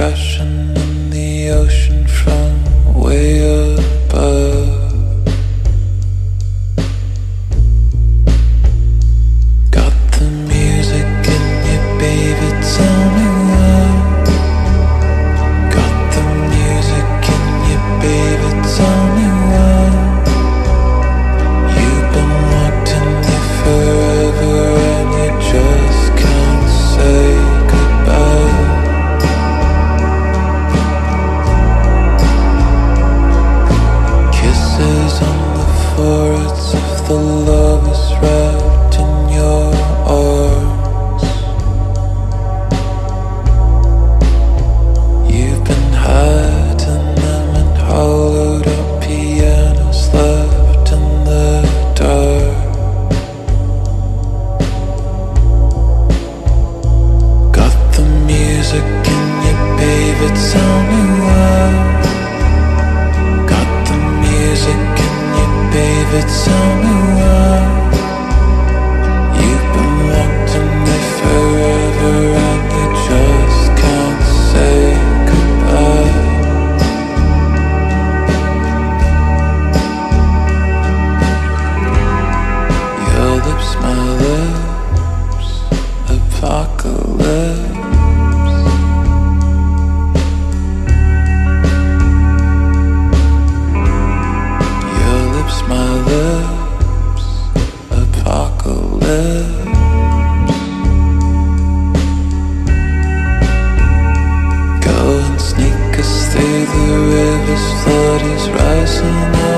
crashing in the ocean. the river's flood is rising